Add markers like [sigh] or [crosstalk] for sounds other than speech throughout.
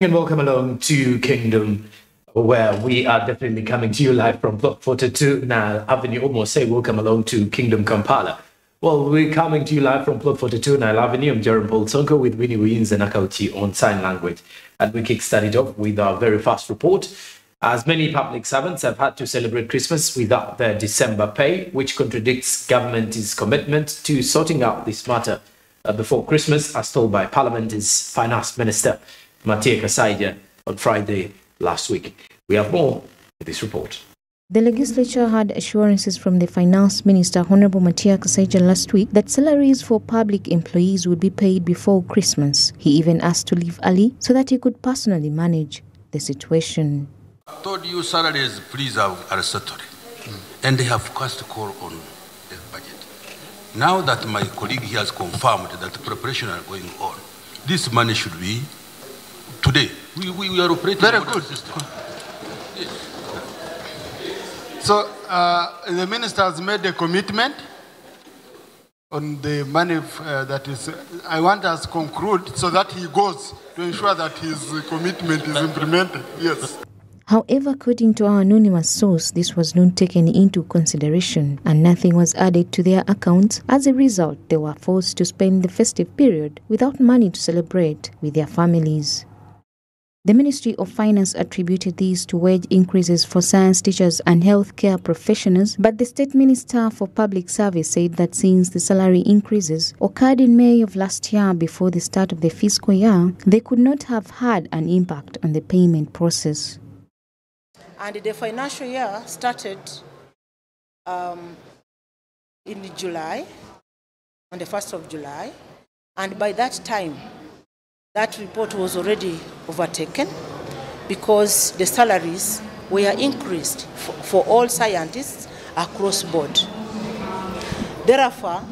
And welcome along to Kingdom, where we are definitely coming to you live from Block 42 Nile Avenue. Almost say welcome along to Kingdom Kampala. Well, we're coming to you live from Plot 42 Nile Avenue. I'm Jorum Paul Sonko with Winnie Nakawuki on sign language. And we kick started off with our very fast report. As many public servants have had to celebrate Christmas without their December pay, which contradicts government's commitment to sorting out this matter uh, before Christmas, as told by Parliament's Finance Minister. Matia Kasaija on Friday last week. We have more in this report. The legislature had assurances from the finance minister, Honorable Matia Kasaija, last week that salaries for public employees would be paid before Christmas. He even asked to leave early so that he could personally manage the situation. I told you salaries, please, are, are settled. Hmm. And they have cast a call on the budget. Now that my colleague here has confirmed that the preparation are going on, this money should be today. We, we, we are operating Very good. system. Yes. So uh, the minister has made a commitment on the money uh, that is. I want us to conclude so that he goes to ensure that his commitment is implemented. Yes. However, according to our anonymous source, this was not taken into consideration and nothing was added to their accounts. As a result, they were forced to spend the festive period without money to celebrate with their families. The Ministry of Finance attributed these to wage increases for science teachers and healthcare professionals, but the State Minister for Public Service said that since the salary increases occurred in May of last year before the start of the fiscal year, they could not have had an impact on the payment process. And the financial year started um, in July, on the 1st of July. And by that time, that report was already overtaken because the salaries were increased for, for all scientists across board. Therefore,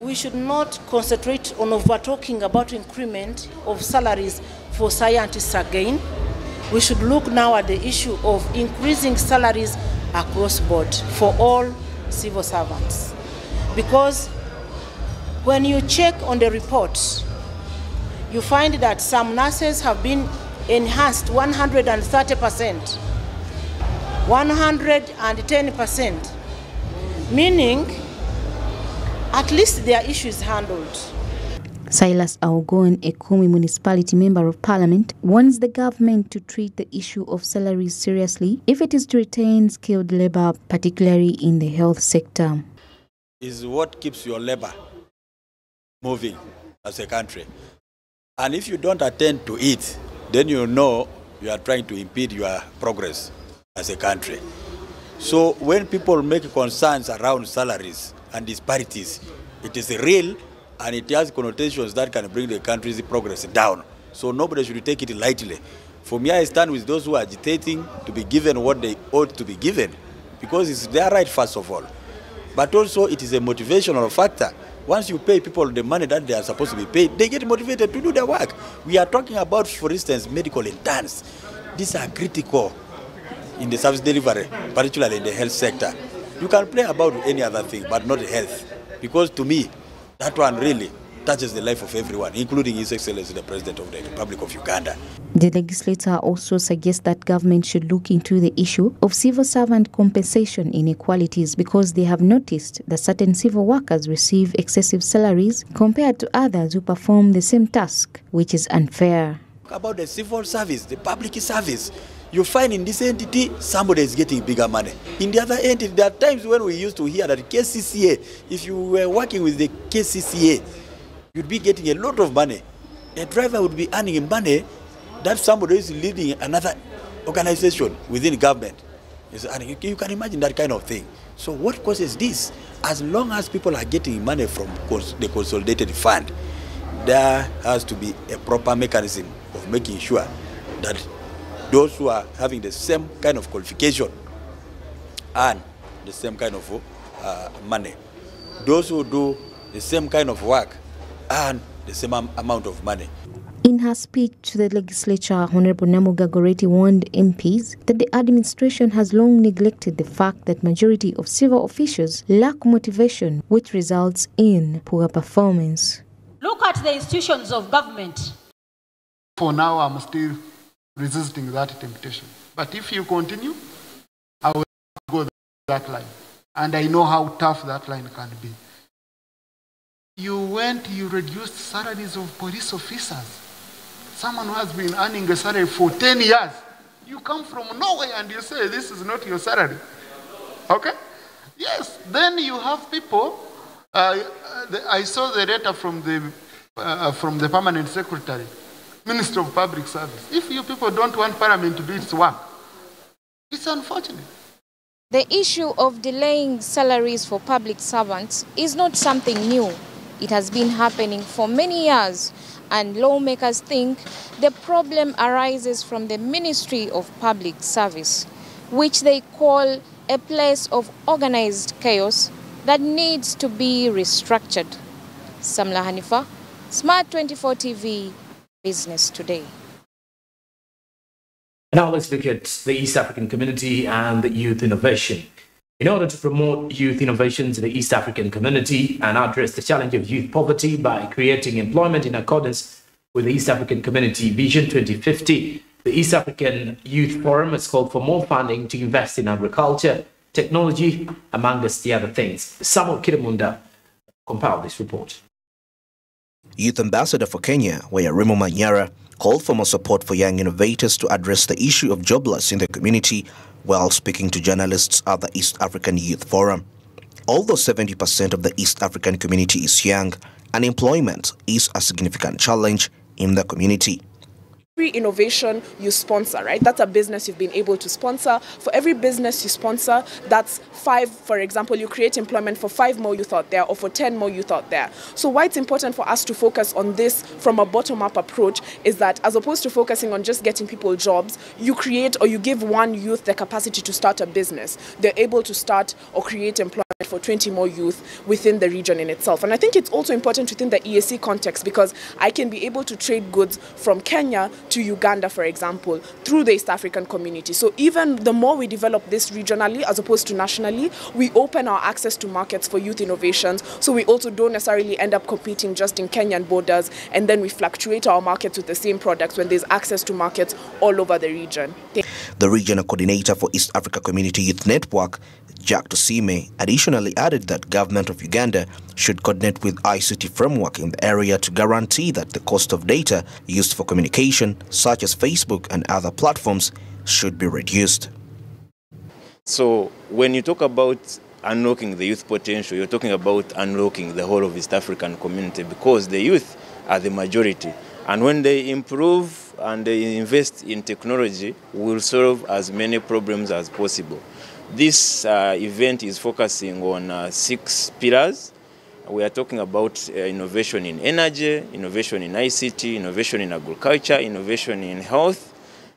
we should not concentrate on over talking about increment of salaries for scientists again. We should look now at the issue of increasing salaries across board for all civil servants. Because when you check on the reports, you find that some nurses have been enhanced 130%, 110%, meaning at least their issue is handled. Silas Aogon, a Kumi municipality member of parliament, wants the government to treat the issue of salaries seriously if it is to retain skilled labor, particularly in the health sector. is what keeps your labor moving as a country. And if you don't attend to it, then you know you are trying to impede your progress as a country. So when people make concerns around salaries and disparities, it is real and it has connotations that can bring the country's progress down. So nobody should take it lightly. For me, I stand with those who are agitating to be given what they ought to be given because it's their right, first of all. But also, it is a motivational factor. Once you pay people the money that they are supposed to be paid, they get motivated to do their work. We are talking about, for instance, medical interns. These are critical in the service delivery, particularly in the health sector. You can play about any other thing, but not health. Because to me, that one really touches the life of everyone, including His Excellency the President of the Republic of Uganda. The legislator also suggests that government should look into the issue of civil servant compensation inequalities because they have noticed that certain civil workers receive excessive salaries compared to others who perform the same task, which is unfair. about the civil service, the public service. You find in this entity somebody is getting bigger money. In the other entity, there are times when we used to hear that KCCA, if you were working with the KCCA, you'd be getting a lot of money. A driver would be earning money that somebody is leading another organization within government. You can imagine that kind of thing. So what causes this? As long as people are getting money from the consolidated fund, there has to be a proper mechanism of making sure that those who are having the same kind of qualification earn the same kind of uh, money. Those who do the same kind of work earn the same amount of money. In her speech to the legislature, Honorable Namugga Goretti warned MPs that the administration has long neglected the fact that majority of civil officials lack motivation, which results in poor performance. Look at the institutions of government. For now, I'm still resisting that temptation. But if you continue, I will go that line. And I know how tough that line can be. You went, you reduced salaries of police officers. Someone who has been earning a salary for 10 years. You come from nowhere and you say, this is not your salary. Okay? Yes. Then you have people. Uh, I saw the letter from the, uh, from the permanent secretary, Minister of Public Service. If you people don't want Parliament to do its work, it's unfortunate. The issue of delaying salaries for public servants is not something new. It has been happening for many years, and lawmakers think the problem arises from the Ministry of Public Service, which they call a place of organized chaos that needs to be restructured. Samla Hanifa, Smart 24 TV, Business Today. Now let's look at the East African community and the youth innovation. In order to promote youth innovations in the East African community and address the challenge of youth poverty by creating employment in accordance with the East African Community Vision 2050, the East African Youth Forum has called for more funding to invest in agriculture, technology, amongst the other things. Samuel Kirimunda compiled this report. Youth Ambassador for Kenya, Wairimu Manyara, called for more support for young innovators to address the issue of jobless in the community while speaking to journalists at the East African Youth Forum. Although 70% of the East African community is young, unemployment is a significant challenge in the community every innovation you sponsor, right? That's a business you've been able to sponsor. For every business you sponsor, that's five, for example, you create employment for five more youth out there or for 10 more youth out there. So why it's important for us to focus on this from a bottom-up approach is that as opposed to focusing on just getting people jobs, you create or you give one youth the capacity to start a business. They're able to start or create employment for 20 more youth within the region in itself. And I think it's also important within the EAC context because I can be able to trade goods from Kenya to Uganda, for example, through the East African community. So even the more we develop this regionally as opposed to nationally, we open our access to markets for youth innovations. So we also don't necessarily end up competing just in Kenyan borders and then we fluctuate our markets with the same products when there's access to markets all over the region. The regional coordinator for East Africa Community Youth Network Jack Tusiime additionally added that government of Uganda should coordinate with ICT framework in the area to guarantee that the cost of data used for communication, such as Facebook and other platforms, should be reduced. So when you talk about unlocking the youth potential, you're talking about unlocking the whole of East African community because the youth are the majority. And when they improve and they invest in technology, we'll solve as many problems as possible. This uh, event is focusing on uh, six pillars. We are talking about uh, innovation in energy, innovation in ICT, innovation in agriculture, innovation in health,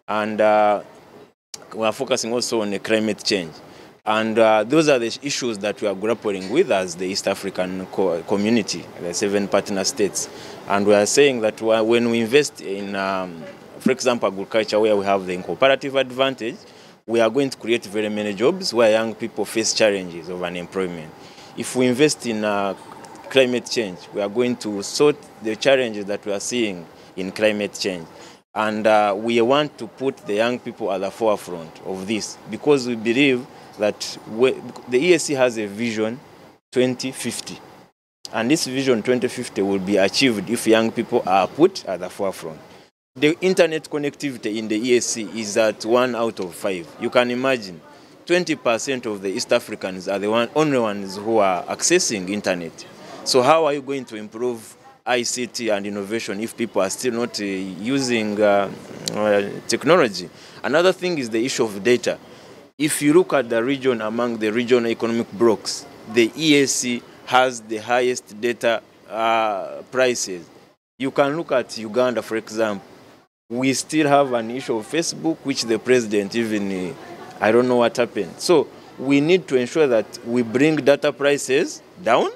and uh, we are focusing also on the climate change. And uh, those are the issues that we are grappling with as the East African co community, the seven partner states. And we are saying that when we invest in, um, for example, agriculture, where we have the comparative advantage, we are going to create very many jobs where young people face challenges of unemployment. If we invest in uh, climate change, we are going to sort the challenges that we are seeing in climate change. And uh, we want to put the young people at the forefront of this because we believe that we, the EAC has a vision 2050. And this vision 2050 will be achieved if young people are put at the forefront. The internet connectivity in the EAC is at one out of five. You can imagine 20% of the East Africans are the one, only ones who are accessing internet. So how are you going to improve ICT and innovation if people are still not uh, using uh, uh, technology? Another thing is the issue of data. If you look at the region among the regional economic blocks, the EAC has the highest data uh, prices. You can look at Uganda, for example we still have an issue of Facebook, which the president even, uh, I don't know what happened. So we need to ensure that we bring data prices down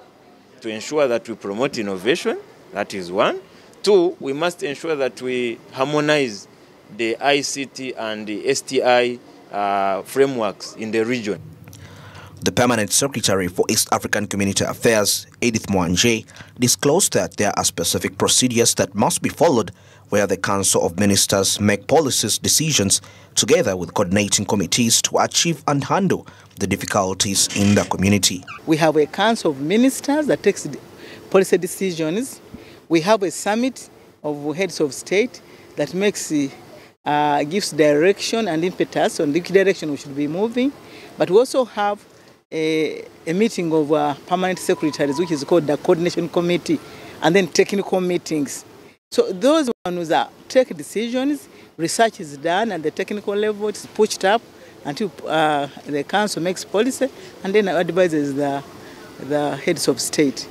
to ensure that we promote innovation. That is one. Two, we must ensure that we harmonize the ICT and the STI uh, frameworks in the region. The Permanent Secretary for East African Community Affairs, Edith Mwanje, disclosed that there are specific procedures that must be followed where the Council of Ministers make policies decisions together with coordinating committees to achieve and handle the difficulties in the community. We have a Council of Ministers that takes policy decisions. We have a summit of heads of state that makes uh, gives direction and impetus on the direction we should be moving. But we also have a, a meeting of uh, permanent secretaries, which is called the coordination committee, and then technical meetings. So those ones that take decisions, research is done at the technical level, it's pushed up until uh, the council makes policy, and then advises the, the heads of state.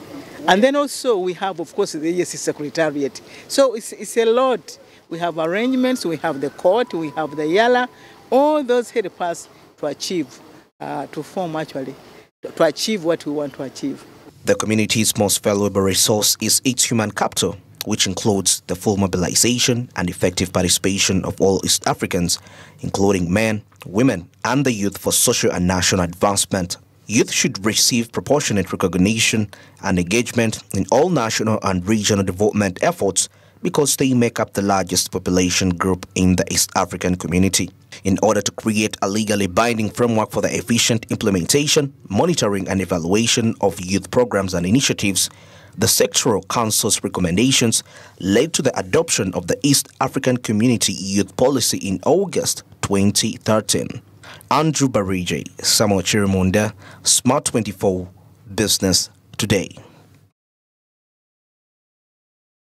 And then also we have, of course, the EAC Secretariat. So it's, it's a lot. We have arrangements, we have the court, we have the EALA, all those help us to achieve, uh, to form actually, to achieve what we want to achieve. The community's most valuable resource is its human capital, which includes the full mobilization and effective participation of all East Africans, including men, women, and the youth for social and national advancement. Youth should receive proportionate recognition and engagement in all national and regional development efforts because they make up the largest population group in the East African community. In order to create a legally binding framework for the efficient implementation, monitoring, and evaluation of youth programs and initiatives, the Sectoral Council's recommendations led to the adoption of the East African Community Youth Policy in August 2013. Andrew Barije, Samuel Kirimunda, Smart 24, Business Today.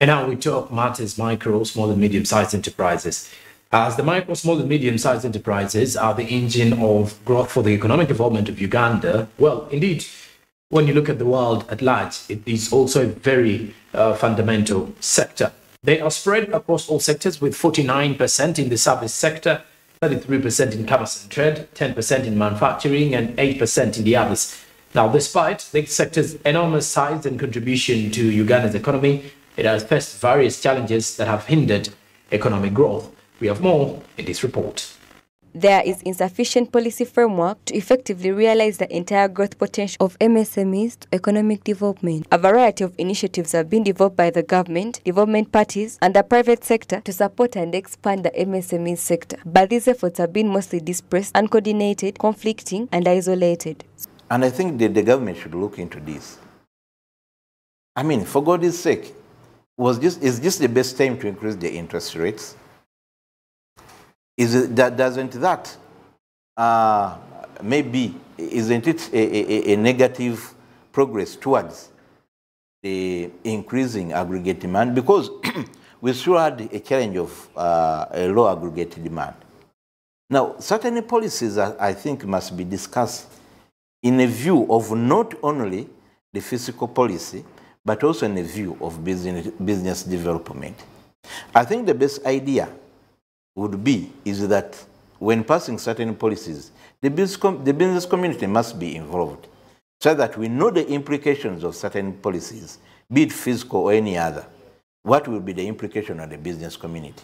And now we talk matters micro, small and medium-sized enterprises. As the micro, small and medium-sized enterprises are the engine of growth for the economic development of Uganda, well, indeed, when you look at the world at large, it is also a very uh, fundamental sector. They are spread across all sectors with 49% in the service sector, 33% in commerce and trade, 10% in manufacturing, and 8% in the others. Now, despite the sector's enormous size and contribution to Uganda's economy, it has faced various challenges that have hindered economic growth. We have more in this report. There is insufficient policy framework to effectively realize the entire growth potential of MSMEs to economic development. A variety of initiatives have been developed by the government, development parties, and the private sector to support and expand the MSME sector. But these efforts have been mostly dispersed, uncoordinated, conflicting, and isolated. And I think that the government should look into this. I mean, for God's sake, was this, is this the best time to increase the interest rates? Is it, that, doesn't that uh, maybe, isn't it a, a, a, negative progress towards the increasing aggregate demand? Because [clears throat] we still had a challenge of uh, a low aggregate demand. Now, certain policies, I think, must be discussed in a view of not only the fiscal policy, but also in a view of business, business development. I think the best idea would be is that when passing certain policies, the business, the business community must be involved so that we know the implications of certain policies, be it fiscal or any other. What will be the implication on the business community?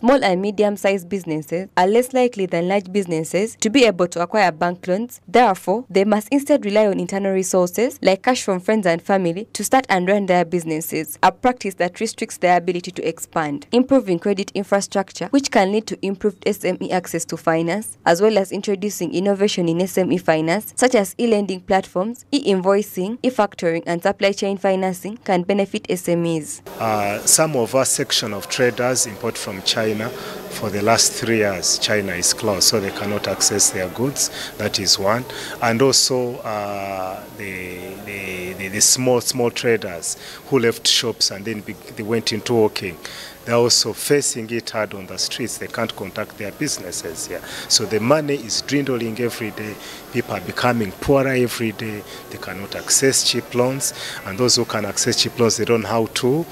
Small and medium-sized businesses are less likely than large businesses to be able to acquire bank loans. Therefore, they must instead rely on internal resources like cash from friends and family to start and run their businesses, a practice that restricts their ability to expand. Improving credit infrastructure, which can lead to improved SME access to finance, as well as introducing innovation in SME finance, such as e-lending platforms, e-invoicing, e-factoring, and supply chain financing can benefit SMEs. Uh, some of our section of traders import from China China. For the last three years, China is closed, so they cannot access their goods. That is one. And also uh, the, the, the, the, small, small traders who left shops and then they went into working. They're also facing it hard on the streets. They can't conduct their businesses here. So the money is dwindling every day. People are becoming poorer every day. They cannot access cheap loans. And those who can access cheap loans, they don't know how to.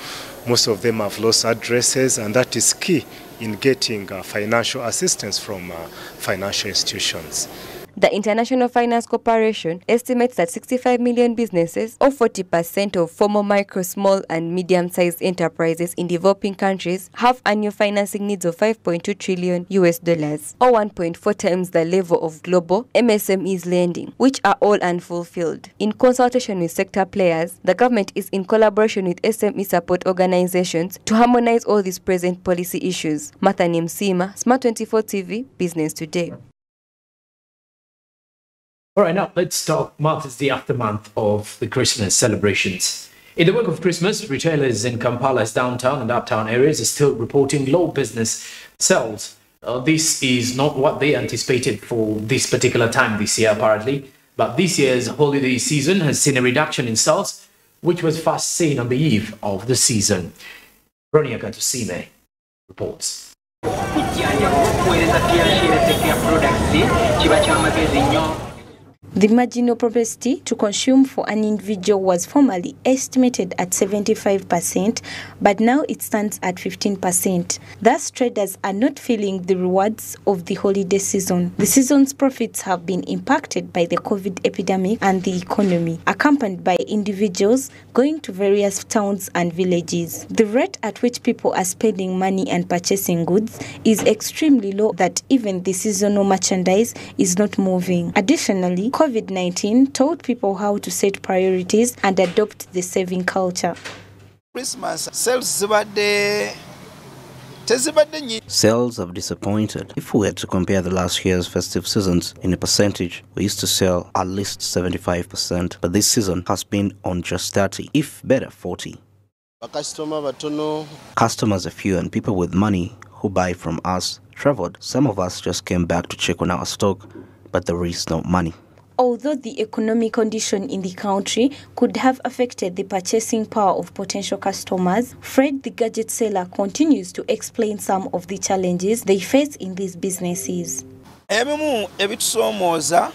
Most of them have lost addresses, and that is key in getting uh, financial assistance from uh, financial institutions. The International Finance Corporation estimates that 65 million businesses, or 40% of former micro, small, and medium sized enterprises in developing countries, have annual financing needs of 5.2 trillion US dollars, or 1.4 times the level of global MSMEs lending, which are all unfulfilled. In consultation with sector players, the government is in collaboration with SME support organizations to harmonize all these present policy issues. Martha Nimsima, Smart 24 TV, Business Today. All right, now let's talk. March is the aftermath of the Christmas celebrations. In the wake of Christmas, retailers in Kampala's downtown and uptown areas are still reporting low business sales. Uh, this is not what they anticipated for this particular time this year, apparently. But this year's holiday season has seen a reduction in sales, which was first seen on the eve of the season. Ronia Katusime reports. The marginal propensity to consume for an individual was formerly estimated at 75%, but now it stands at 15%. Thus, traders are not feeling the rewards of the holiday season. The season's profits have been impacted by the COVID epidemic and the economy, accompanied by individuals going to various towns and villages. The rate at which people are spending money and purchasing goods is extremely low that even the seasonal merchandise is not moving. Additionally, COVID 19 taught people how to set priorities and adopt the saving culture. Christmas sales zibadde tezibadde nnyo Sales have disappointed. If we had to compare the last year's festive seasons in a percentage, we used to sell at least 75%, but this season has been on just 30, if better 40. bakasitoma Customers are few and people with money who buy from us traveled. Some of us just came back to check on our stock, but there is no money. Although the economic condition in the country could have affected the purchasing power of potential customers, Fred the gadget seller continues to explain some of the challenges they face in these businesses. ebimu ebitusoomooza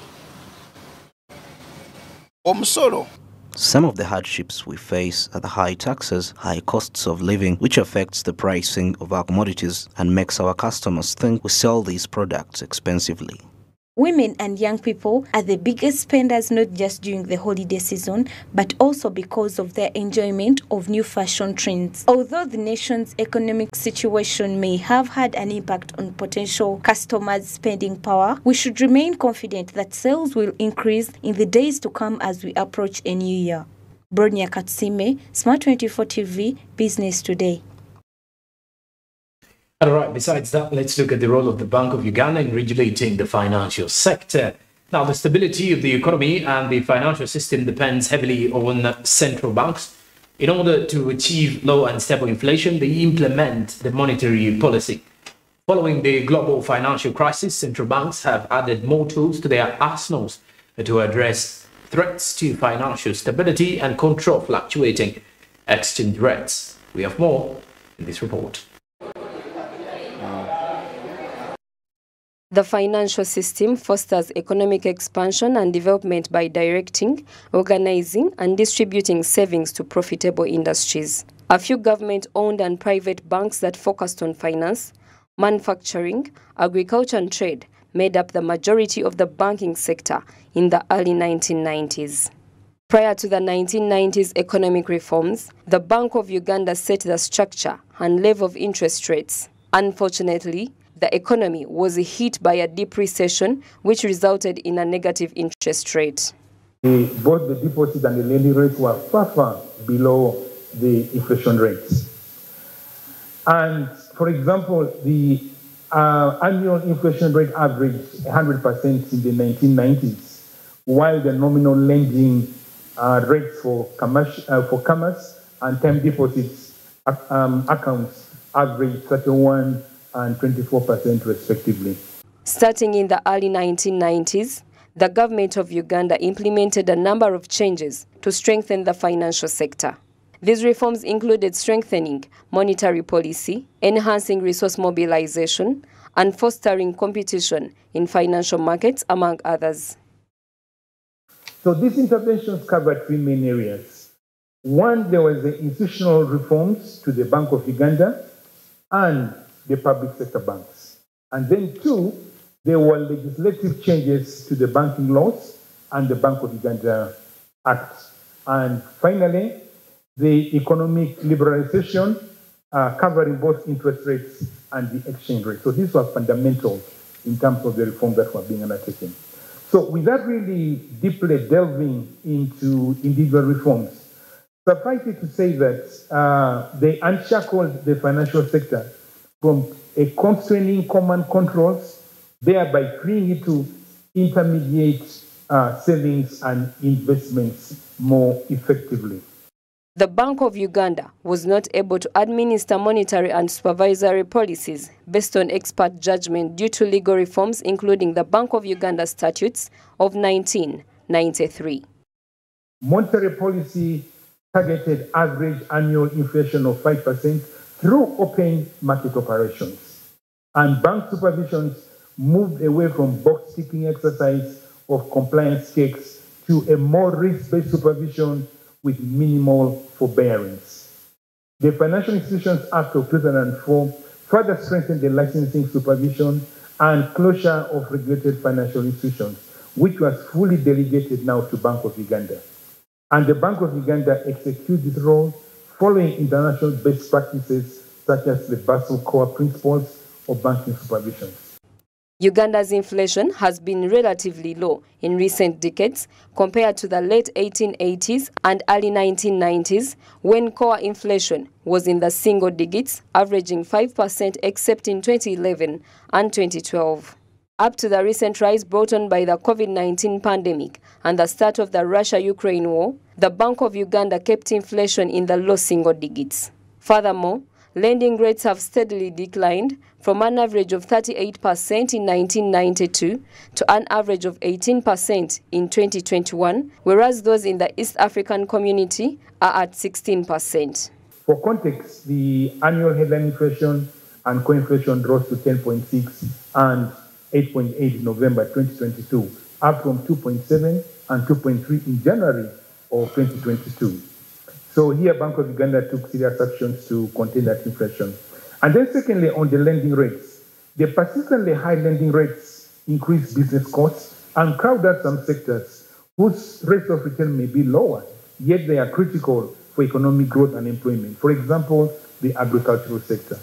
omusolo Some of the hardships we face are the high taxes, high costs of living, which affects the pricing of our commodities and makes our customers think we sell these products expensively. Women and young people are the biggest spenders not just during the holiday season, but also because of their enjoyment of new fashion trends. Although the nation's economic situation may have had an impact on potential customers' spending power, we should remain confident that sales will increase in the days to come as we approach a new year. Bronya Katsime, Smart 24 TV, Business Today. All right, besides that, let's look at the role of the Bank of Uganda in regulating the financial sector. Now, the stability of the economy and the financial system depends heavily on central banks. In order to achieve low and stable inflation, they implement the monetary policy. Following the global financial crisis, central banks have added more tools to their arsenals to address threats to financial stability and control fluctuating exchange rates. We have more in this report. The financial system fosters economic expansion and development by directing, organizing, and distributing savings to profitable industries. A few government owned and private banks that focused on finance, manufacturing, agriculture, and trade made up the majority of the banking sector in the early 1990s. Prior to the 1990s economic reforms, the Bank of Uganda set the structure and level of interest rates. Unfortunately, the economy was hit by a deep recession, which resulted in a negative interest rate. The, both the deposit and the lending rates were far, far below the inflation rates. And for example, the uh, annual inflation rate averaged 100% in the 1990s, while the nominal lending uh, rates for, commercial, uh, for commerce and term deposits um, accounts averaged 31 and 24% respectively. Starting in the early 1990s, the government of Uganda implemented a number of changes to strengthen the financial sector. These reforms included strengthening monetary policy, enhancing resource mobilization, and fostering competition in financial markets, among others. So these interventions covered three main areas. One, there was the institutional reforms to the Bank of Uganda and the public sector banks. And then two, There were legislative changes to the banking laws and the Bank of Uganda Act. And finally, the economic liberalization uh, covering both interest rates and the exchange rate. So these were fundamental in terms of the reforms that were being undertaken. So without really deeply delving into individual reforms, suffice it to say that uh, they unshackled the financial sector from a constraining command controls, thereby freeing it to intermediate uh, savings and investments more effectively. The Bank of Uganda was not able to administer monetary and supervisory policies based on expert judgment due to legal reforms including the Bank of Uganda Statutes of 1993. Monetary policy targeted average annual inflation of 5% through open market operations. And bank supervisions moved away from box-ticking exercise of compliance checks to a more risk-based supervision with minimal forbearance. The Financial Institutions Act of 2004 further strengthened the licensing, supervision, and closure of regulated financial institutions, which was fully delegated now to Bank of Uganda. And the Bank of Uganda executes this role following international best practices such as the Basel Core Principles of Banking Supervision. Uganda's inflation has been relatively low in recent decades compared to the late 1880s and early 1990s when core inflation was in the single digits, averaging 5% except in 2011 and 2012. Up to the recent rise brought on by the COVID-19 pandemic and the start of the Russia-Ukraine war, the Bank of Uganda kept inflation in the low single digits. Furthermore, lending rates have steadily declined from an average of 38% in 1992 to an average of 18% in 2021, whereas those in the East African community are at 16%. For context, the annual headline inflation and core inflation rose to 10.6 and 8.8 in November 2022, up from 2.7 and 2.3 in January of 2022. So here, Bank of Uganda took serious actions to contain that inflation. And then secondly, on the lending rates, the persistently high lending rates increase business costs and crowd out some sectors whose rates of return may be lower, yet they are critical for economic growth and employment. For example, the agricultural sector.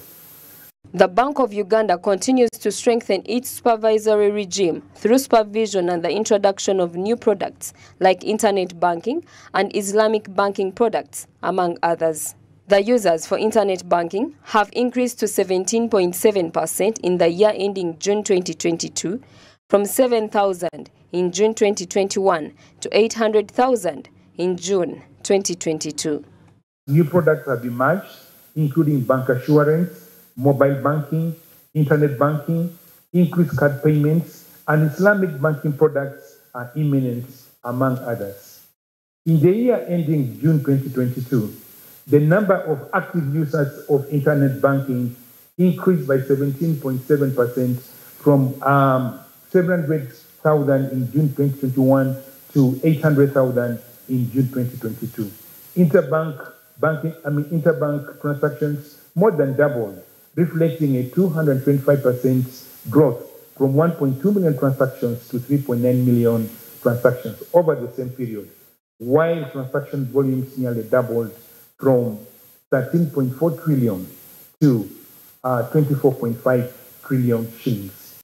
The Bank of Uganda continues to strengthen its supervisory regime through supervision and the introduction of new products like internet banking and Islamic banking products, among others. The users for internet banking have increased to 17.7% in the year ending June 2022 from 7,000 in June 2021 to 800,000 in June 2022. New products have emerged, including bancassurance, mobile banking, internet banking, increased card payments, and Islamic banking products are imminent, among others. In the year ending June 2022, the number of active users of internet banking increased by 17.7% from um, 700,000 in June 2021 to 800,000 in June 2022. Interbank banking, I mean interbank transactions more than doubled reflecting a 225% growth from 1.2 million transactions to 3.9 million transactions over the same period, while transaction volumes nearly doubled from 13.4 trillion to uh, 24.5 trillion shillings.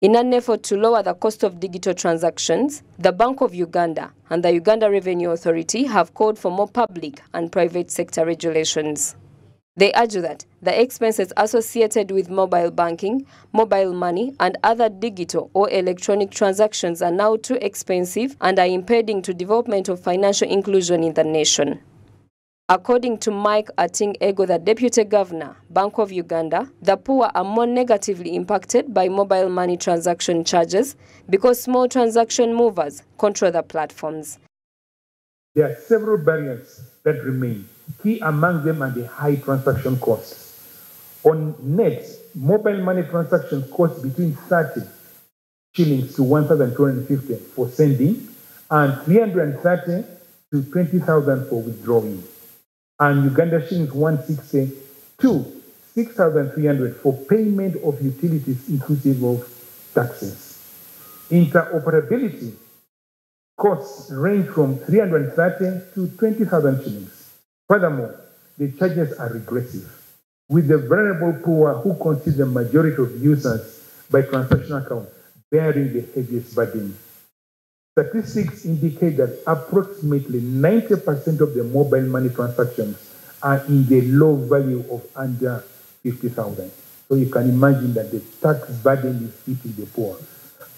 In an effort to lower the cost of digital transactions, the Bank of Uganda and the Uganda Revenue Authority have called for more public and private sector regulations. They argue that the expenses associated with mobile banking, mobile money, and other digital or electronic transactions are now too expensive and are impeding to development of financial inclusion in the nation. According to Mike Atingi-Ego, the Deputy Governor, Bank of Uganda, the poor are more negatively impacted by mobile money transaction charges because small transaction movers control the platforms. There are several barriers that remain Key among them are the high transaction costs. On net, mobile money transactions cost between 30 shillings to 1,250 for sending and 330 to 20,000 for withdrawing. And Uganda shillings 160 to 6,300 for payment of utilities inclusive of taxes. Interoperability costs range from 330 to 20,000 shillings. Furthermore, the charges are regressive, with the vulnerable poor who constitute the majority of users by transaction account bearing the heaviest burden. Statistics indicate that approximately 90% of the mobile money transactions are in the low value of under 50,000. So you can imagine that the tax burden is hitting the poor.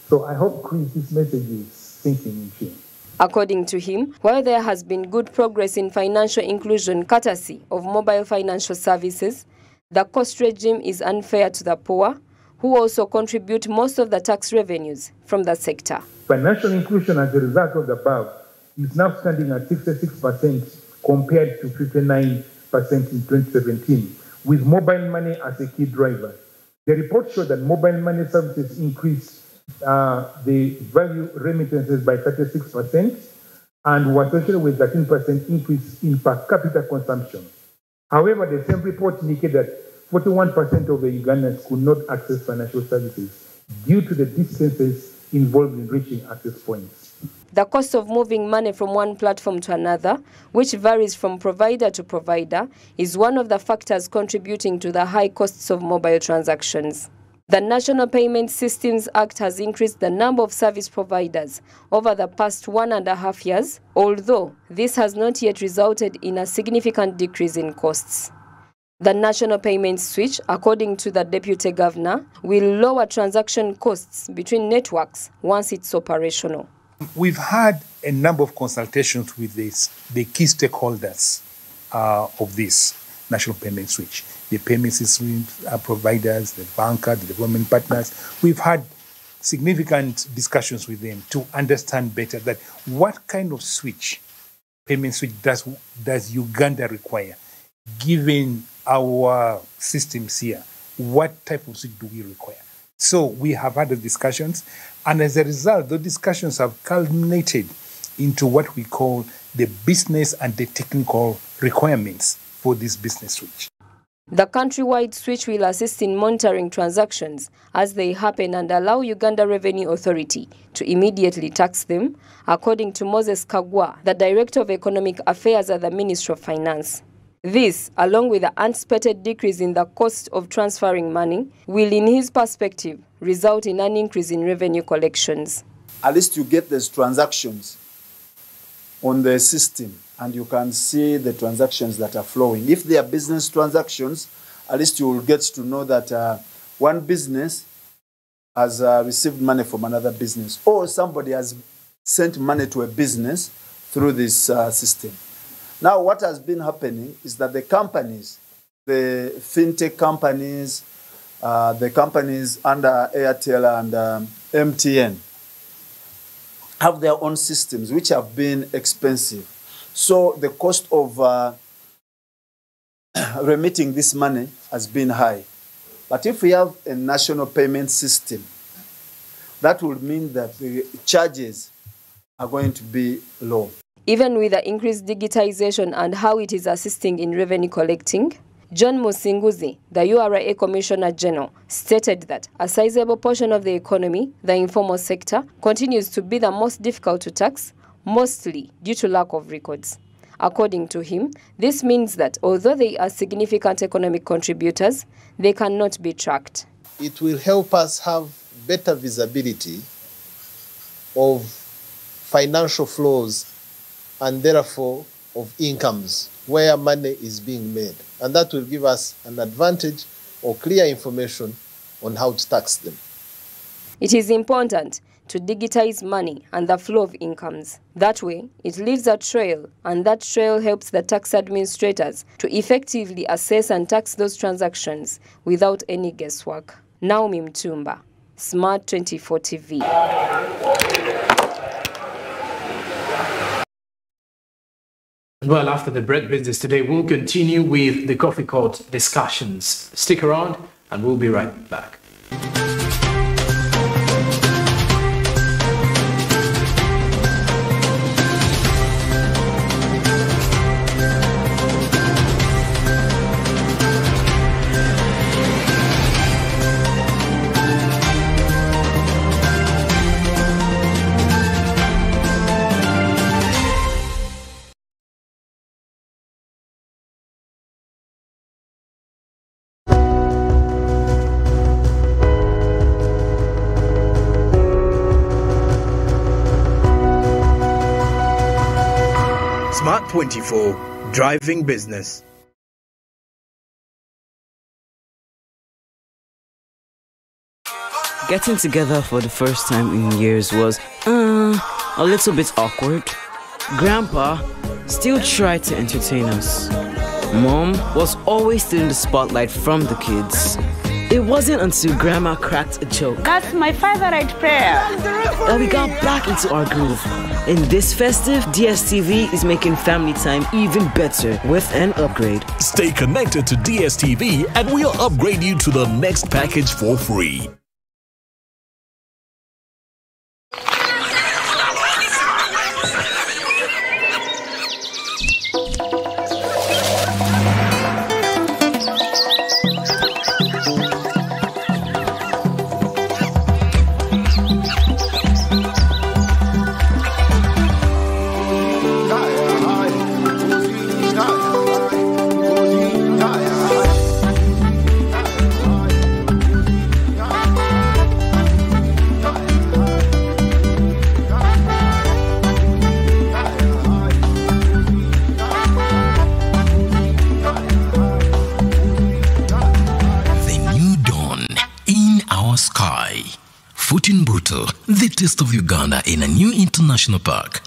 So I hope, Chris, this message is sinking in. According to him, while there has been good progress in financial inclusion courtesy of mobile financial services, the cost regime is unfair to the poor, who also contribute most of the tax revenues from the sector. Financial inclusion as a result of the above is now standing at 66% compared to 59% in 2017, with mobile money as a key driver. The report showed that mobile money services increased uh, the value remittances by 36% and was associated with 13% increase in per capita consumption. However, the same report indicated that 41% of the Ugandans could not access financial services due to the distances involved in reaching access points. The cost of moving money from one platform to another, which varies from provider to provider, is one of the factors contributing to the high costs of mobile transactions. The National Payment Systems Act has increased the number of service providers over the past one and a half years, although this has not yet resulted in a significant decrease in costs. The national payment switch, according to the Deputy Governor, will lower transaction costs between networks once it's operational. We've had a number of consultations with this, the key stakeholders uh, of this national payment switch the payment system providers, the banker, the development partners. We've had significant discussions with them to understand better that what kind of switch, payment switch does, does Uganda require, given our systems here, what type of switch do we require? So we have had the discussions, and as a result, the discussions have culminated into what we call the business and the technical requirements for this business switch. The countrywide switch will assist in monitoring transactions as they happen and allow Uganda Revenue Authority to immediately tax them, according to Moses Kaggwa, the Director of Economic Affairs at the Ministry of Finance. This, along with the anticipated decrease in the cost of transferring money, will, in his perspective, result in an increase in revenue collections. At least you get those transactions on the system and you can see the transactions that are flowing. If they are business transactions, at least you will get to know that uh, one business has uh, received money from another business, or somebody has sent money to a business through this uh, system. Now, what has been happening is that the companies, the fintech companies, uh, the companies under Airtel and um, MTN, have their own systems, which have been expensive. So the cost of uh, [clears throat] remitting this money has been high. But if we have a national payment system, that would mean that the charges are going to be low. Even with the increased digitization and how it is assisting in revenue collecting, John Musinguzi, the URA Commissioner General, stated that a sizable portion of the economy, the informal sector, continues to be the most difficult to tax mostly due to lack of records. According to him, this means that although they are significant economic contributors, they cannot be tracked. It will help us have better visibility of financial flows and therefore of incomes where money is being made. And that will give us an advantage or clear information on how to tax them. It is important to digitize money and the flow of incomes. That way, it leaves a trail, and that trail helps the tax administrators to effectively assess and tax those transactions without any guesswork. Naomi Mtumba, Smart 24 TV. Well, after the bread business today, we'll continue with the coffee court discussions. Stick around and we'll be right back. 24, driving business. Getting together for the first time in years was uh, a little bit awkward. Grandpa still tried to entertain us. Mom was always stealing the spotlight from the kids. It wasn't until Grandma cracked a joke That's my favorite prayer. that we got back into our groove. In this festive, DSTV is making family time even better with an upgrade. Stay connected to DSTV and we'll upgrade you to the next package for free. New international park.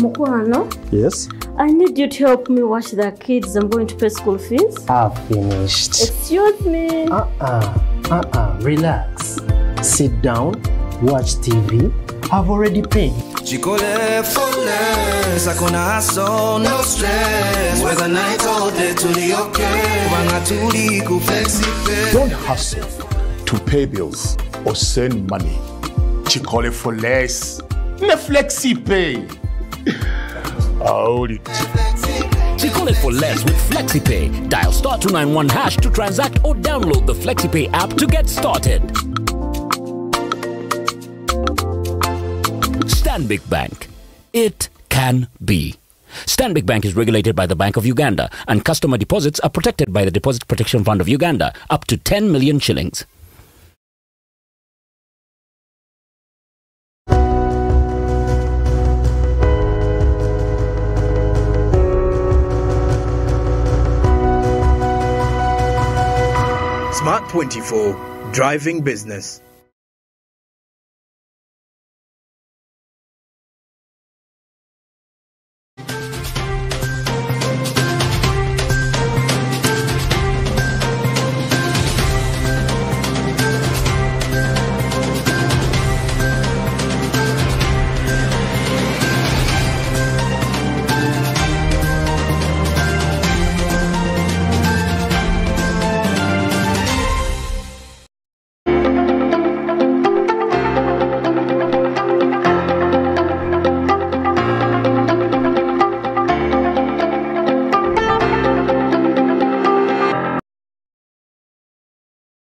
Mukwano, Yes, I need you to help me watch the kids. I'm going to pay school fees. I've finished. Excuse me. Uh-uh, uh-uh, relax. Sit down, watch TV. I've already paid. Chikole fullness, hakuna hustle, no stress. Whether night or day tulioke, kubanga tuli ku Don't hustle to pay bills or send money. Chikole for less. Le flexi pay. Hold it. For less with FlexiPay. Dial star 291 hash to transact or download the FlexiPay app to get started. Stanbic Bank. It can be. Stanbic Bank is regulated by the Bank of Uganda, and customer deposits are protected by the Deposit Protection Fund of Uganda up to 10 million shillings. Smart 24, driving business.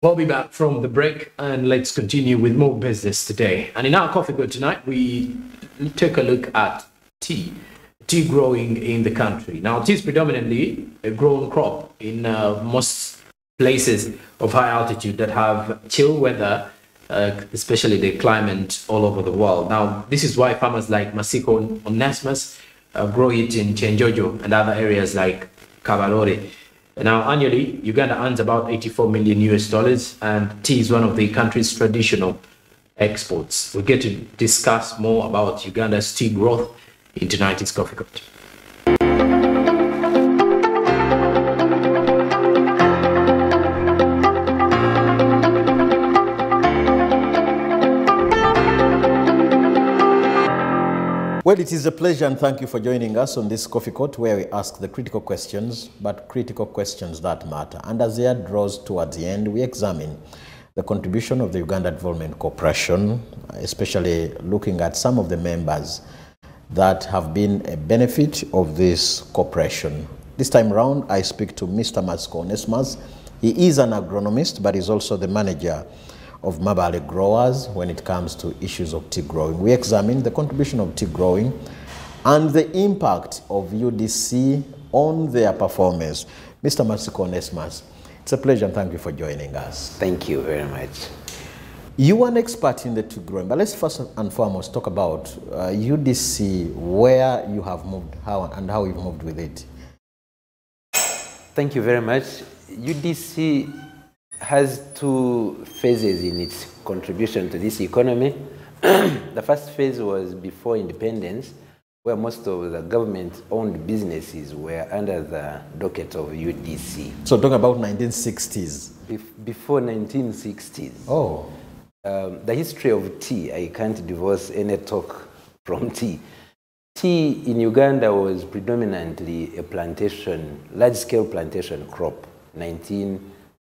We'll be back from the break and let's continue with more business today. And in our coffee good tonight, we take a look at tea, tea growing in the country. Now, tea is predominantly a grown crop in uh, most places of high altitude that have chill weather, uh, especially the climate all over the world. Now, this is why farmers like Masiko Onesimus uh, grow it in Kyenjojo and other areas like Kabarole. Now, annually, Uganda earns about 84 million US dollars, and tea is one of the country's traditional exports. We get to discuss more about Uganda's tea growth in tonight's Coffee Court. Well, it is a pleasure and thank you for joining us on this coffee court where we ask the critical questions, but critical questions that matter. And as the year draws towards the end, we examine the contribution of the Uganda Development Corporation, especially looking at some of the members that have been a benefit of this corporation. This time around, I speak to Mr. Masiko Onesmus. He is an agronomist, but is also the manager of Mabale growers when it comes to issues of tea growing. We examine the contribution of tea growing and the impact of UDC on their performance. Mr. Masiko Onesmus, it's a pleasure and thank you for joining us. Thank you very much. You are an expert in the tea growing, but let's first and foremost talk about uh, UDC, where you have moved, how and how you've moved with it. Thank you very much. UDC has two phases in its contribution to this economy. [clears throat] the first phase was before independence, where most of the government-owned businesses were under the docket of UDC. So talking about 1960s. Bef- before 1960s. Oh. Um, the history of tea, I can't divorce any talk from tea. Tea in Uganda was predominantly a plantation, large-scale plantation crop,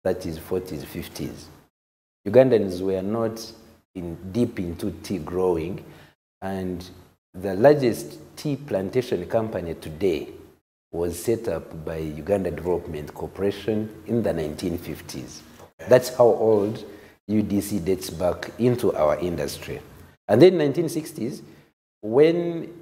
1930s, 40s, 50s. Ugandans were not in, deep into tea growing, and the largest tea plantation company today was set up by Uganda Development Corporation in the 1950s. That's how old UDC dates back into our industry. And then 1960s, when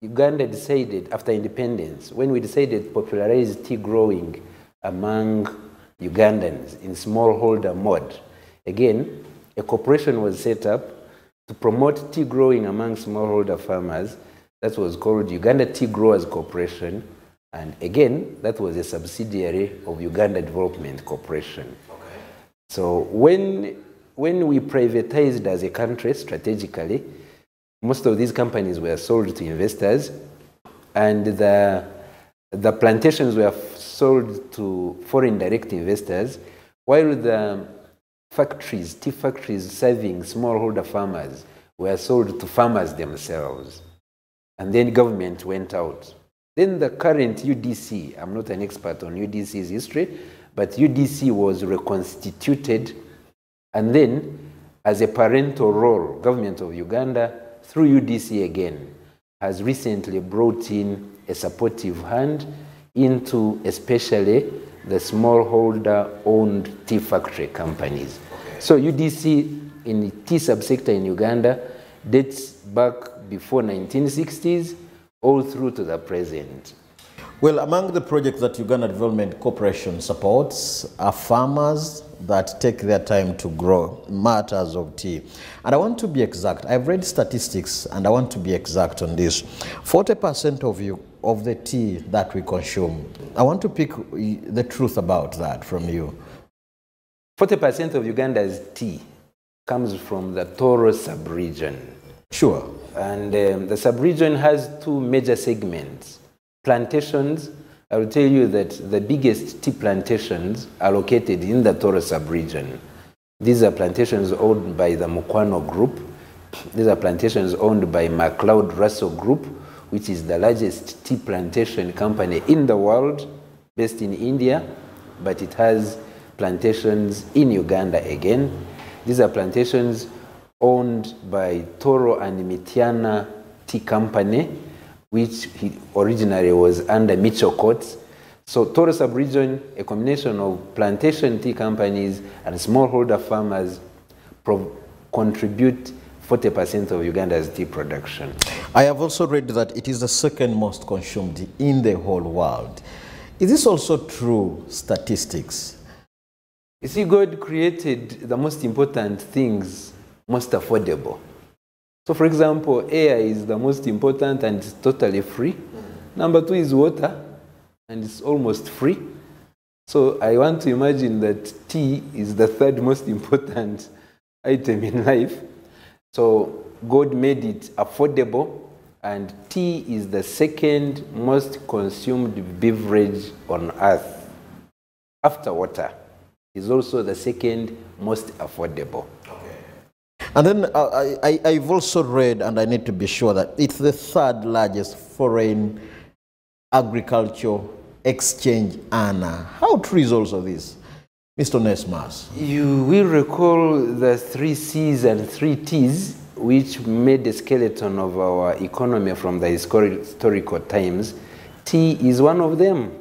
Uganda decided, after independence, when we decided to popularize tea growing among Ugandans in smallholder mode, again, a corporation was set up to promote tea growing among smallholder farmers. That was called Uganda Tea Growers Corporation. And again, that was a subsidiary of Uganda Development Corporation. So when, when we privatized as a country strategically, most of these companies were sold to investors and the, the plantations were sold to foreign direct investors, while the factories, tea factories serving smallholder farmers were sold to farmers themselves. And then government went out. Then the current UDC, I'm not an expert on UDC's history, but UDC was reconstituted and then as a parental role, government of Uganda, through UDC again, has recently brought in a supportive hand into especially the smallholder owned tea factory companies. So UDC in the tea subsector in Uganda dates back before 1960s all through to the present. Well, among the projects that Uganda Development Corporation supports are farmers that take their time to grow matters of tea. And I want to be exact. I've read statistics and I want to be exact on this. 40% of you of the tea that we consume. I want to pick the truth about that from you. 40% of Uganda's tea comes from the Toro sub-region. Sure. And um, the sub-region has two major segments. Plantations, I will tell you that the biggest tea plantations are located in the Toro sub-region. These are plantations owned by the Mukwano Group. These are plantations owned by McLeod Russel Group, which is the largest tea plantation company in the world, based in India, but it has plantations in Uganda again. These are plantations owned by Toro and Mityana Tea Company, which originally was under Mitchell Cotts. So Toro sub-region, a combination of plantation tea companies and smallholder farmers contribute 40% of Uganda's tea production. I have also read that it is the second most consumed in the whole world. Is this also true statistics? You see, God created the most important things most affordable. So, for example, air is the most important and it's totally free. Number two is water, and it's almost free. So, I want to imagine that tea is the third most important [laughs] item in life. So, God made it affordable, and tea is the second most consumed beverage on earth. After water, is also the second most affordable. And then uh, I, I, have also read, and I need to be sure that it's the third largest foreign agriculture exchange earner. How true is also this, Mr. Nesmas? You will recall the three C's and three T's, which made the skeleton of our economy from the historical times. Tea is one of them.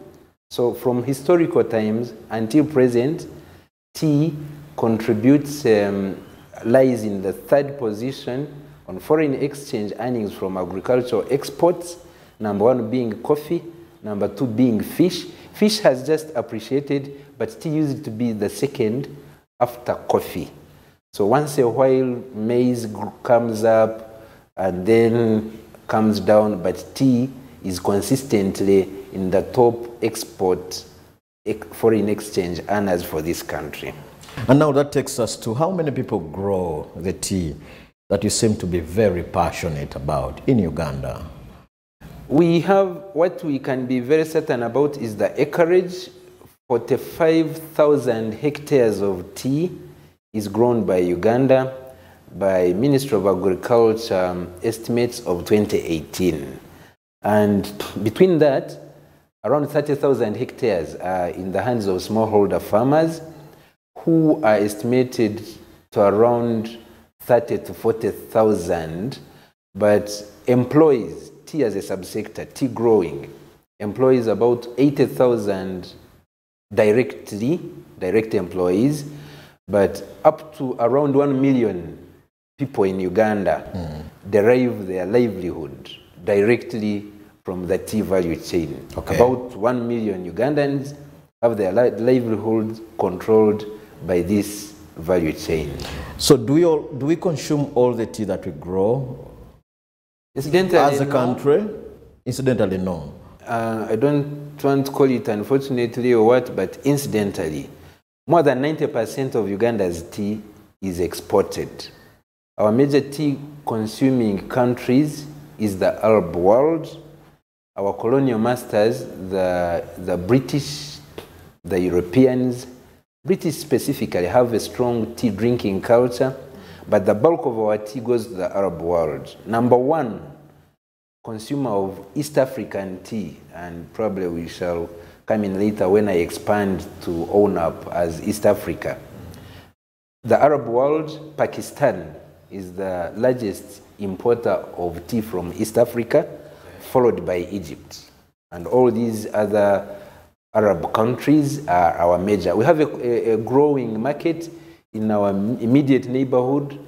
So from historical times until present, tea contributes um, lies in the third position on foreign exchange earnings from agricultural exports, number one being coffee, number two being fish. Fish has just appreciated, but still used to be the second after coffee. So once a while, maize comes up and then comes down, but tea is consistently in the top export foreign exchange earners for this country. And now that takes us to how many people grow the tea that you seem to be very passionate about in Uganda? We have what we can be very certain about is the acreage. 45,000 hectares of tea is grown by Uganda by Ministry of Agriculture um, estimates of 2018. And between that, around 30,000 hectares are in the hands of smallholder farmers who are estimated to around 30 to 40,000, but employs tea as a subsector, tea growing, employs about 80,000 directly, direct employees, but up to around 1 million people in Uganda derive their livelihood directly from the tea value chain. Okay. About 1 million Ugandans have their li- livelihood controlled by this value chain. So do we all, do we consume all the tea that we grow Incidentally, as a no. country? Incidentally, no. uh, I don't want to call it unfortunately or what, but incidentally, more than 90% of Uganda's tea is exported. Our major tea consuming countries is the Arab world. Our colonial masters, the, the British, the Europeans, British specifically have a strong tea drinking culture, but the bulk of our tea goes to the Arab world. Number one consumer of East African tea, and probably we shall come in later when I expand to own up as East Africa. The Arab world, Pakistan is the largest importer of tea from East Africa, followed by Egypt. And all these other Arab countries are our major. We have a, a, a growing market in our immediate neighborhood,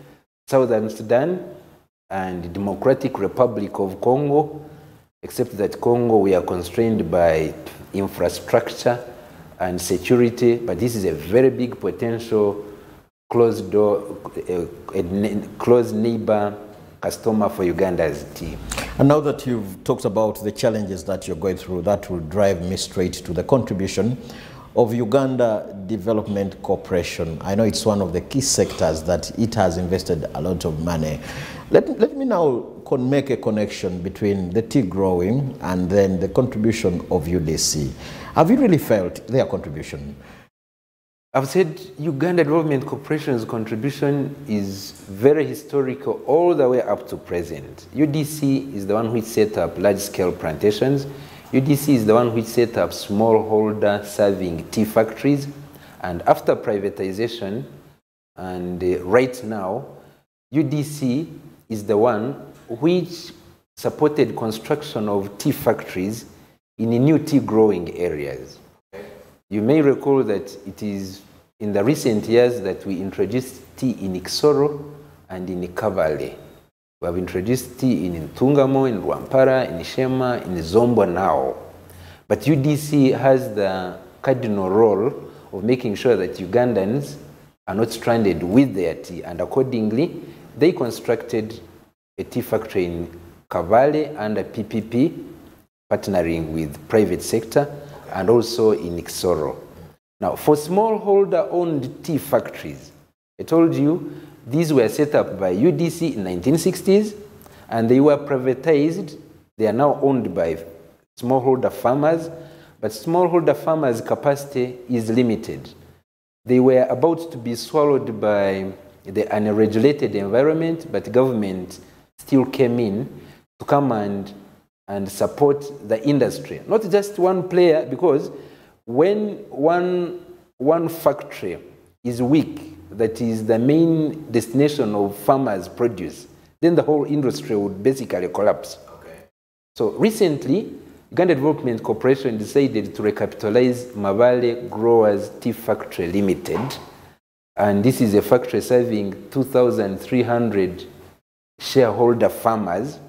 Southern Sudan and Democratic Republic of Congo, except that Congo we are constrained by infrastructure and security, but this is a very big potential closed door, uh, a close neighbor customer for Uganda's tea. And now that you've talked about the challenges that you're going through, that will drive me straight to the contribution of Uganda Development Corporation. I know it's one of the key sectors that it has invested a lot of money. Let, let me now con- make a connection between the tea growing and then the contribution of UDC. Have you really felt their contribution? I've said Uganda Development Corporation's contribution is very historical all the way up to present. UDC is the one which set up large-scale plantations. UDC is the one which set up smallholder serving tea factories. And after privatization, and uh, right now, UDC is the one which supported construction of tea factories in new tea growing areas. You may recall that it is in the recent years that we introduced tea in Kisoro and in Kabale. We have introduced tea in Ntungamo, in Rwampara, in Sheema, in Zombo now. But UDC has the cardinal role of making sure that Ugandans are not stranded with their tea, and accordingly, they constructed a tea factory in Kabale under PPP, partnering with private sector, and also in Kisoro. Now, for smallholder-owned tea factories, I told you these were set up by UDC in 1960s, and they were privatized. They are now owned by smallholder farmers, but smallholder farmers' capacity is limited. They were about to be swallowed by the unregulated environment, but government still came in to come and, and support the industry. Not just one player, because when one, one factory is weak, that is the main destination of farmers' produce, then the whole industry would basically collapse. So recently, Uganda Development Corporation decided to recapitalize Mabale Growers Tea Factory Limited. And this is a factory serving 2,300 shareholder farmers,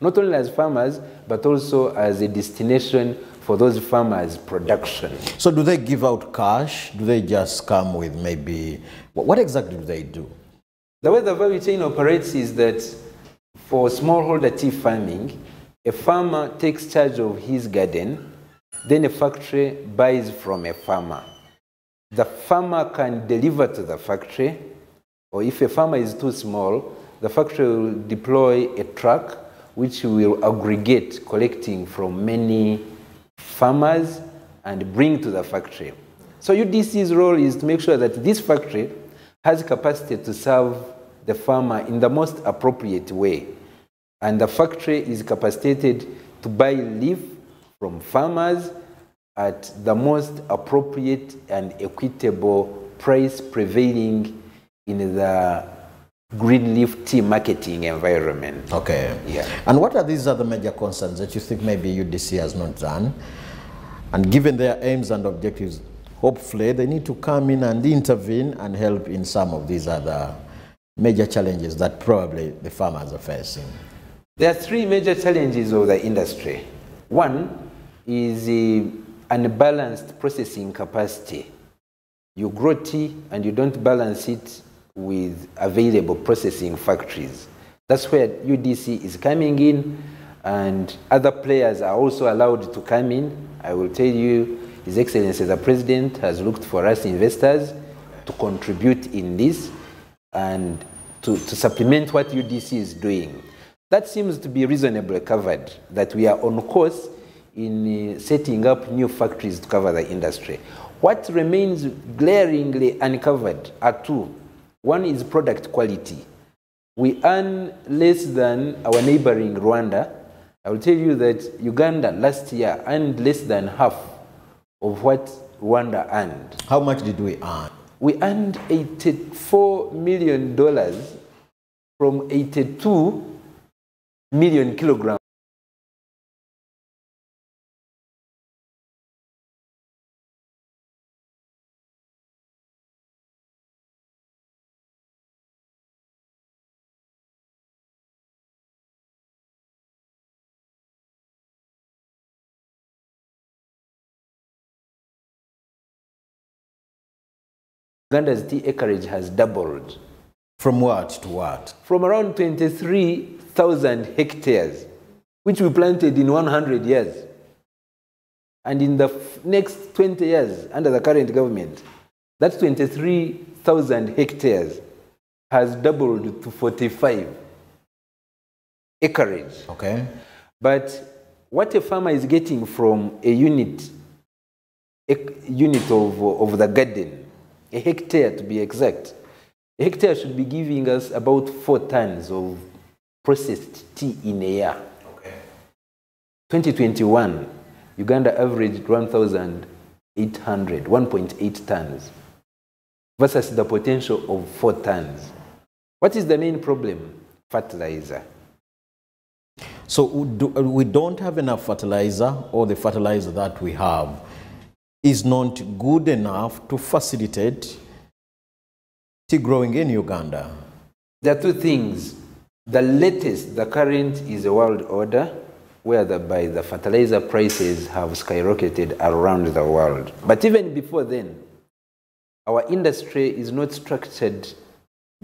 not only as farmers, but also as a destination for those farmers' production. So do they give out cash? Do they just come with maybe, what, exactly do they do? The way the value chain operates is that for smallholder tea farming, a farmer takes charge of his garden, then a factory buys from a farmer. The farmer can deliver to the factory, or if a farmer is too small, the factory will deploy a truck which will aggregate collecting from many farmers and bring to the factory. So UDC's role is to make sure that this factory has capacity to serve the farmer in the most appropriate way. And the factory is capacitated to buy leaf from farmers at the most appropriate and equitable price prevailing in the green leaf tea marketing environment. Okay. Yeah. And what are these other major concerns that you think maybe UDC has not done? And given their aims and objectives, hopefully they need to come in and intervene and help in some of these other major challenges that probably the farmers are facing. There are three major challenges of the industry. One is the unbalanced processing capacity. You grow tea and you don't balance it with available processing factories. That's where UDC is coming in and other players are also allowed to come in. I will tell you, His Excellency the President has looked for us investors to contribute in this and to, to supplement what UDC is doing. That seems to be reasonably covered, that we are on course in uh, setting up new factories to cover the industry. What remains glaringly uncovered are two. One is product quality. We earn less than our neighboring Rwanda. I will tell you that Uganda last year earned less than half of what Rwanda earned. How much did we earn? We earned $84 million from 82 million kilograms. Uganda's tea acreage has doubled. From what to what? From around 23,000 hectares, which we planted in 100 years. And in the next 20 years, under the current government, that 23,000 hectares has doubled to 45 acreage. Okay. But what a farmer is getting from a unit, a unit of, of the garden, a hectare to be exact, a hectare should be giving us about four tons of processed tea in a year. Okay. 2021, Uganda averaged 1,800, 1.8 tons versus the potential of 4 tons. What is the main problem? Fertilizer. So we don't have enough fertilizer or the fertilizer that we have is not good enough to facilitate tea growing in Uganda? There are two things. The latest, the current, is a world order whereby the fertilizer prices have skyrocketed around the world. But even before then, our industry is not structured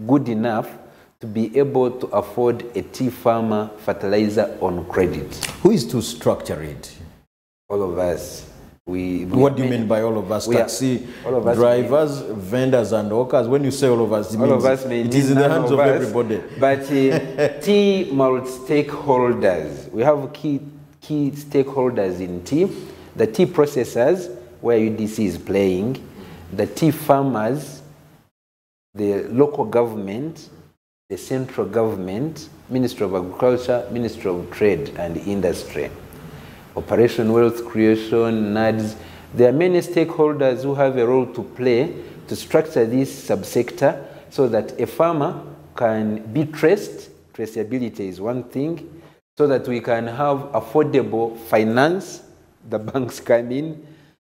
good enough to be able to afford a tea farmer fertilizer on credit. Who is to structure it? All of us. We, we what do you mean by all of us? Taxi of us drivers, vendors, and hawkers. When you say all of us, it, all means of us it is in the hands of, us, everybody. But uh, [laughs] tea multi-stakeholders. We have key key stakeholders in tea. The tea processors, where UDC is playing, the tea farmers, the local government, the central government, Ministry of Agriculture, Ministry of Trade and Industry. Operation Wealth Creation, NAADS. There are many stakeholders who have a role to play to structure this subsector so that a farmer can be traced. Traceability is one thing, so that we can have affordable finance, the [laughs] banks come in,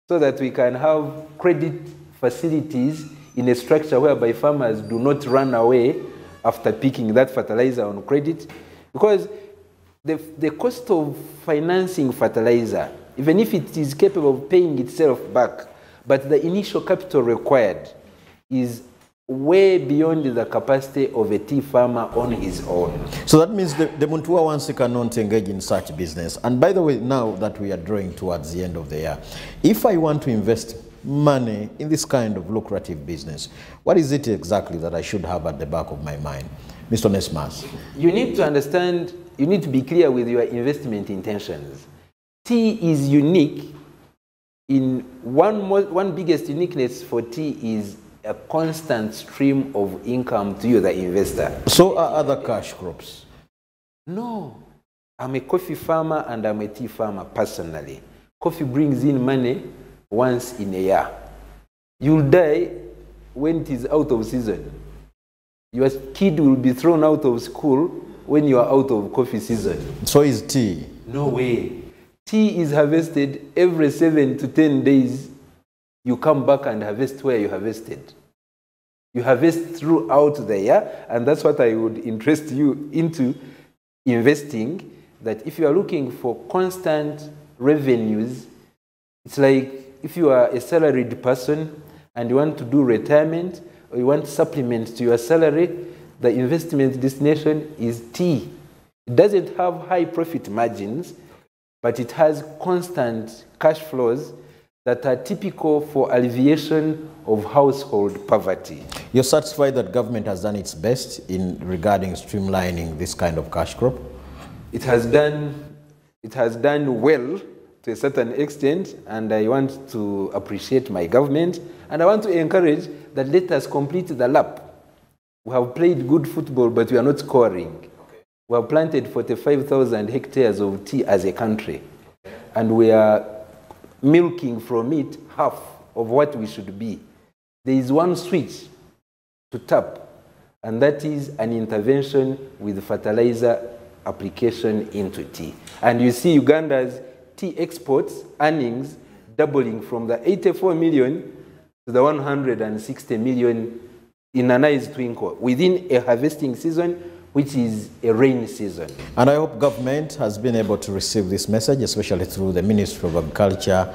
so that we can have credit facilities in a structure whereby farmers do not run away after picking that fertilizer on credit. Because the, the cost of financing fertilizer, even if it is capable of paying itself back, but the initial capital required is way beyond the capacity of a tea farmer on his own. So that means the, the Muntua once cannot engage in such business. And by the way, now that we are drawing towards the end of the year, if I want to invest money in this kind of lucrative business, what is it exactly that I should have at the back of my mind? Mr. Nesmas. You need to understand, you need to be clear with your investment intentions. Tea is unique in one, one biggest uniqueness for tea is a constant stream of income to you, the investor. So are other cash crops? No. I'm a coffee farmer and I'm a tea farmer personally. Coffee brings in money once in a year. You'll die when it is out of season. Your kid will be thrown out of school when you are out of coffee season. So is tea? No way. Tea is harvested every seven to ten days. You come back and harvest where you harvested. You harvest throughout the year, and that's what I would interest you into investing. That if you are looking for constant revenues, it's like if you are a salaried person and you want to do retirement or you want supplement to your salary, the investment destination is tea. It doesn't have high profit margins, but it has constant cash flows that are typical for alleviation of household poverty. You're satisfied that government has done its best in regarding streamlining this kind of cash crop? It has done, it has done well to a certain extent, and I want to appreciate my government, and I want to encourage that let us complete the lap. We have played good football, but we are not scoring. We have planted 45,000 hectares of tea as a country, and we are milking from it half of what we should be. There is one switch to tap, and that is an intervention with fertilizer application into tea. And you see Uganda's tea exports earnings doubling from the 84 million to the 160 million in a nice twinkle within a harvesting season, which is a rain season. And I hope government has been able to receive this message, especially through the Ministry of Agriculture,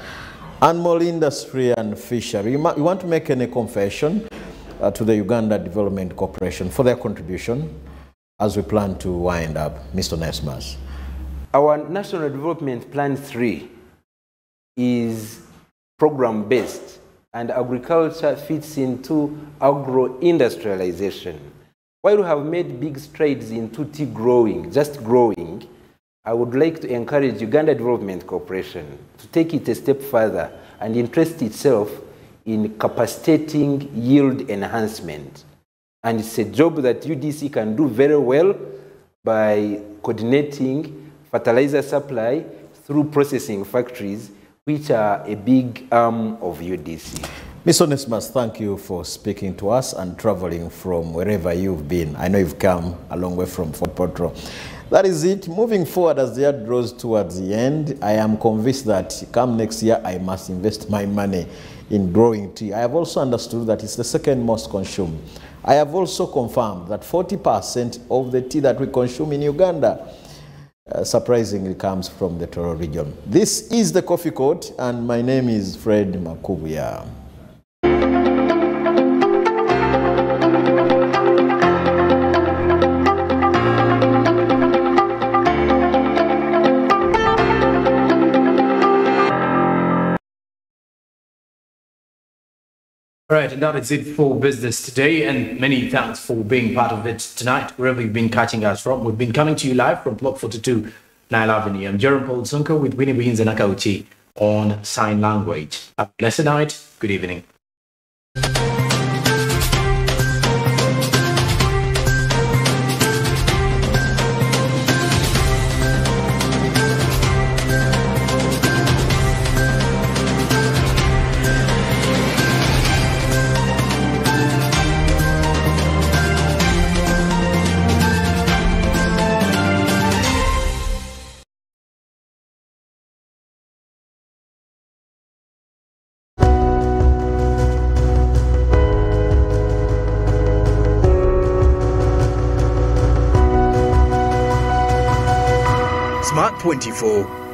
Animal Industry and Fishery. You, you want to make any confession uh, to the Uganda Development Corporation for their contribution as we plan to wind up, Mr. Nesmas? Our National Development Plan 3 is program based, and agriculture fits into agro industrialization. While we have made big strides into tea growing, just growing, I would like to encourage Uganda Development Corporation to take it a step further and interest itself in capacitating yield enhancement. And it's a job that UDC can do very well by coordinating fertilizer supply through processing factories, which are a big arm of UDC. Mr. Nesmas, thank you for speaking to us and traveling from wherever you've been. I know you've come a long way from Fort Portal. That is it. Moving forward as the year draws towards the end, I am convinced that come next year, I must invest my money in growing tea. I have also understood that it's the second most consumed. I have also confirmed that 40% of the tea that we consume in Uganda uh, surprisingly comes from the Toro region. This is the Coffee Court, and my name is Fred Makubuya. All right, and that is it for business today, and many thanks for being part of it tonight, wherever you've been catching us from. We've been coming to you live from Block 42, Nile Avenue. I'm Jorum Paul Sonko with Winnie Beans and Akauchi on sign language. Have a blessed night. Good evening. 24